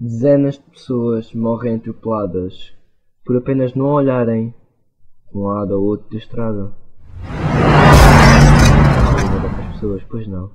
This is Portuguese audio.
Dezenas de pessoas morrem atropeladas por apenas não olharem um lado ou outro da estrada. Não é pessoas, pois não.